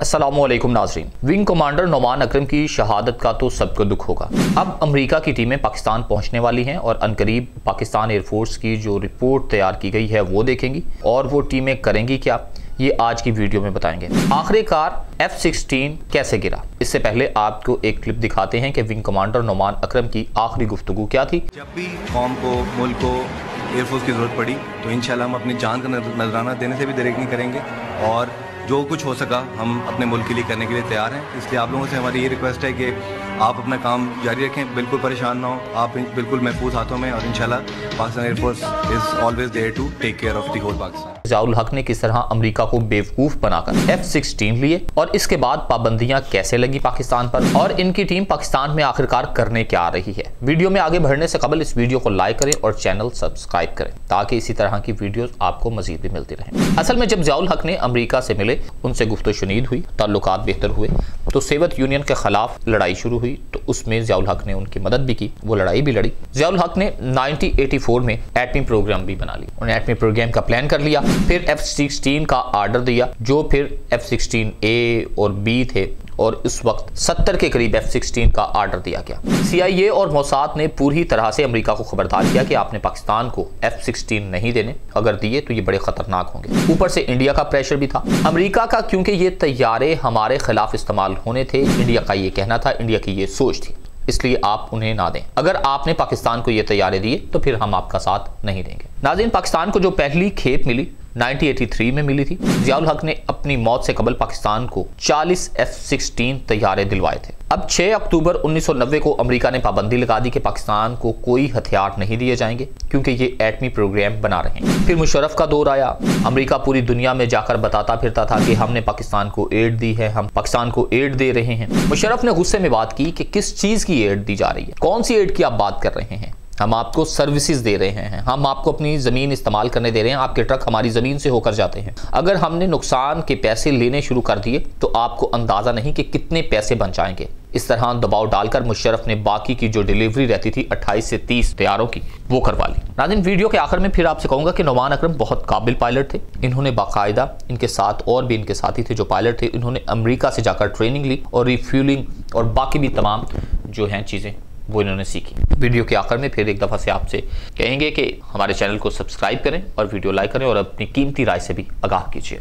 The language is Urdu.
السلام علیکم ناظرین۔ ونگ کمانڈر نعمان اکرم کی شہادت کا تو سب کو دکھ ہوگا۔ اب امریکہ کی ٹیمیں پاکستان پہنچنے والی ہیں اور انقریب پاکستان ایئر فورس کی جو رپورٹ تیار کی گئی ہے وہ دیکھیں گی اور وہ ٹیمیں کریں گی کیا؟ یہ آج کی ویڈیو میں بتائیں گے۔ آخری کار ایف سکسٹین کیسے گرا؟ اس سے پہلے آپ کو ایک کلپ دکھاتے ہیں کہ ونگ کمانڈر نعمان اکرم کی آخری گفتگو کیا تھی۔ جب بھی قوم کو، ملک کو، ایئر فورس کی ضرورت پڑی تو انشاءاللہ ہم اپنی جان کا نظرانہ دینے سے بھی دیریک نہیں کریں گے اور جو کچھ ہو سکا، ہم اپنے ملک کے لیے کرنے کے لیے تیار ہیں۔ اس لیے آپ لوگوں سے ہماری یہ ریکویسٹ ہے کہ آپ اپنا کام جاری رکھیں۔ بالکل پریشان نہ ہوں۔ آپ بالکل محفوظ ہاتھوں میں اور انشاءاللہ Pakistan air force is always there to take care of the whole Pakistan Zia ul-Haq نے کس طرح امریکہ کو بیوقوف بنا کر ایف سکسٹین لیے اور اس کے بعد پابندیاں کیسے لگی پاکستان پر اور ان کی ٹیم پاکستان میں آخرکار کرنے کیا آ رہی ہے۔ ویڈیو میں آگے بڑھنے سے قبل اس ویڈیو کو لائک کریں اور چینل سبسکرائب کریں تاکہ اسی طرح کی ویڈیوز آپ کو مزید بھی ملتی رہیں۔ اصل میں جب ضیاء الحق نے امریکہ سے ملے ان سے گفت و شنید ہوئی، تعلقات بہتر ہوئے۔ تو سیوت یونین کے خلاف لڑائی شروع ہوئی، تو اس میں ضیاء الحق نے ان کی مدد بھی کی، وہ لڑائی بھی لڑی۔ ضیاء الحق نے نائنٹی ایٹی فور میں ایٹمی پروگرام بھی بنا لی انہیں ایٹمی پروگرام کا پلان کر لیا، پھر ایف سکسٹین کا آرڈر دیا، جو پھر ایف سکسٹین اے اور بی تھے۔ اور اس وقت ستر کے قریب ایف سکسٹین کا آرڈر دیا گیا۔ سی آئی اے اور موساد نے پوری طرح سے امریکہ کو خبردار کیا کہ آپ نے پاکستان کو ایف سکسٹین نہیں دینے، اگر دیے تو یہ بڑے خطرناک ہوں گے۔ اوپر سے انڈیا کا پریشر بھی تھا۔ امریکہ کا کیونکہ یہ طیارے ہمارے خلاف استعمال ہونے تھے، انڈیا کا یہ کہنا تھا، انڈیا کی یہ سوچ تھی۔ اس لیے آپ انہیں نہ دیں۔ اگر آپ نے پاکستان کو یہ طیارے دیے تو پھر ہم آپ کا ساتھ نہیں دیں گے۔ ناظرین، پاکستان کو جو پہلی کھیپ ملی 1983 میں ملی تھی۔ ضیاء الحق نے اپنی موت سے قبل پاکستان کو چالیس ایف سکسٹین طیارے دلوائے تھے۔ اب 6 اکتوبر 1990 کو امریکہ نے پابندی لگا دی کہ پاکستان کو کوئی ہتھیار نہیں دیے جائیں گے کیونکہ یہ ایٹمی پروگرام بنا رہے ہیں۔ پھر مشرف کا دور آیا۔ امریکہ پوری دنیا میں جا کر بتاتا پھرتا تھا کہ ہم نے پاکستان کو ایڈ دی ہے، ہم پاکستان کو ایڈ دے رہے ہیں۔ مشرف نے غصے میں بات کی کہ کس چیز کی ایڈ دی جا رہی ہے؟ کون سی ایڈ کی آپ بات کر رہے ہیں؟ ہم آپ کو سروسز دے رہے ہیں۔ ہم آپ کو اپنی زمین استعمال کرنے دے رہے ہیں۔ آپ کے ٹرک ہماری زمین سے ہو کر جاتے ہیں۔ اگر ہم نے نقصان کے پیسے لینے شروع کر دیے تو آپ کو اندازہ نہیں کہ کتنے پیسے بن جائیں گے۔ اس طرح دباؤ ڈال کر مشرف نے باقی کی جو ڈیلیوری رہتی تھی اٹھائیس سے تیس تیاروں کی وہ کروا لی۔ ناظرین، ویڈیو کے آخر میں پھر آپ سے کہوں گا کہ نعمان اکرم بہت قابل پائلٹ تھے۔ انہوں نے باقاعدہ ان کے ساتھ اور بھی ان کے ساتھی تھے جو پائلٹ تھے، انہوں نے امریکہ سے جا کر ٹریننگ لی اور ریفیولنگ اور باقی بھی تمام جو ہیں چیزیں وہ انہوں نے سیکھی۔ ویڈیو کے آخر میں پھر ایک دفعہ سے آپ سے کہیں گے کہ ہمارے چینل کو سبسکرائب کریں اور ویڈیو لائک کریں اور اپنی قیمتی رائے سے بھی آگاہ کیجیے۔